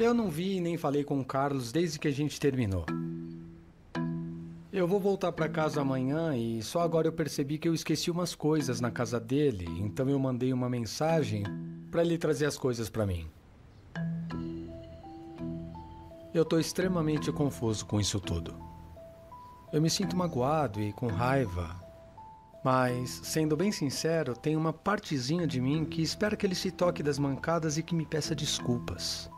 Eu não vi nem falei com o Carlos desde que a gente terminou. Eu vou voltar para casa amanhã e só agora eu percebi que eu esqueci umas coisas na casa dele, então eu mandei uma mensagem para ele trazer as coisas para mim. Eu tô extremamente confuso com isso tudo. Eu me sinto magoado e com raiva. Mas, sendo bem sincero, tem uma partezinha de mim que espera que ele se toque das mancadas e que me peça desculpas.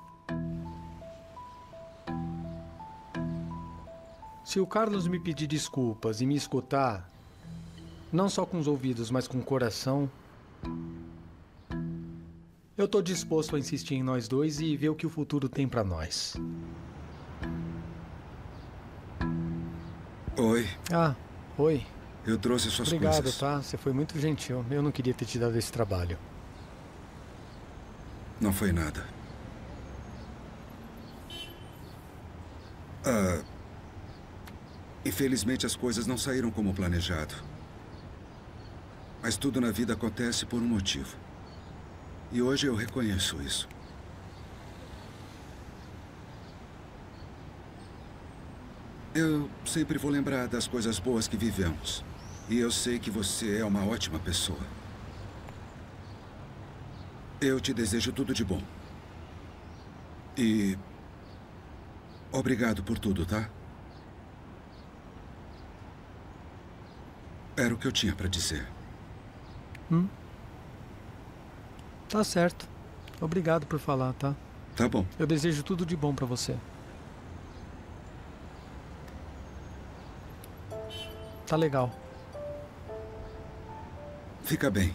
Se o Carlos me pedir desculpas e me escutar, não só com os ouvidos, mas com o coração, eu tô disposto a insistir em nós dois e ver o que o futuro tem para nós. Oi. Ah, oi. Eu trouxe suas Obrigado, coisas. tá? Você foi muito gentil. Eu não queria ter te dado esse trabalho. Não foi nada. Ah, infelizmente as coisas não saíram como planejado. Mas tudo na vida acontece por um motivo. E hoje eu reconheço isso. Eu sempre vou lembrar das coisas boas que vivemos. E eu sei que você é uma ótima pessoa. Eu te desejo tudo de bom. E. Obrigado por tudo, tá? Era o que eu tinha para dizer. Tá certo. Obrigado por falar, tá? Tá bom. Eu desejo tudo de bom pra você. Tá legal. Fica bem.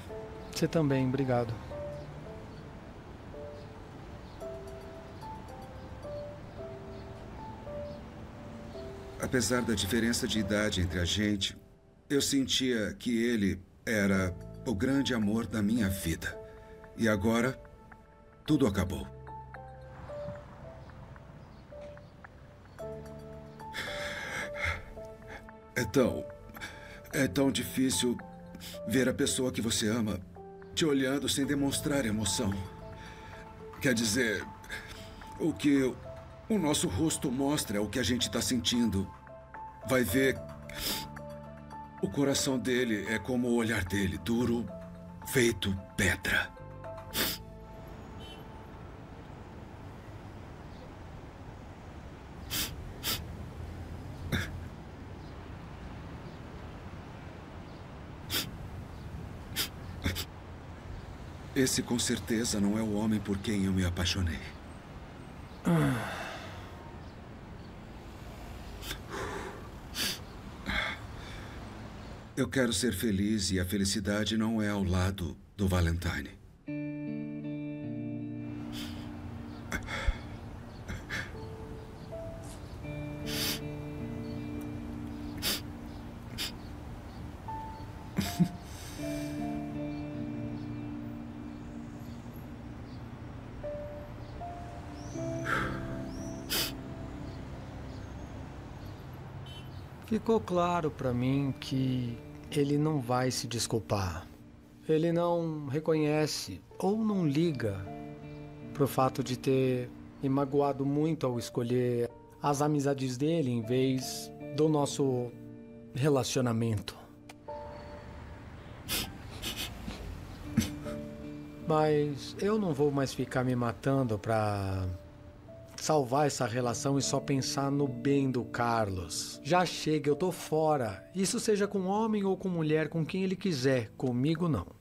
Você também, obrigado. Apesar da diferença de idade entre a gente, eu sentia que ele era o grande amor da minha vida. E agora, tudo acabou. É tão. É tão difícil ver a pessoa que você ama te olhando sem demonstrar emoção. Quer dizer, o que o nosso rosto mostra é o que a gente está sentindo. Vai ver. O coração dele é como o olhar dele, duro, feito pedra. Esse com certeza não é o homem por quem eu me apaixonei. Eu quero ser feliz e a felicidade não é ao lado do Valentine. Ficou claro pra mim que ele não vai se desculpar. Ele não reconhece ou não liga pro fato de ter me magoado muito ao escolher as amizades dele em vez do nosso relacionamento. Mas eu não vou mais ficar me matando pra salvar essa relação e só pensar no bem do Carlos. Já chega, eu tô fora. Isso seja com homem ou com mulher, com quem ele quiser. Comigo não.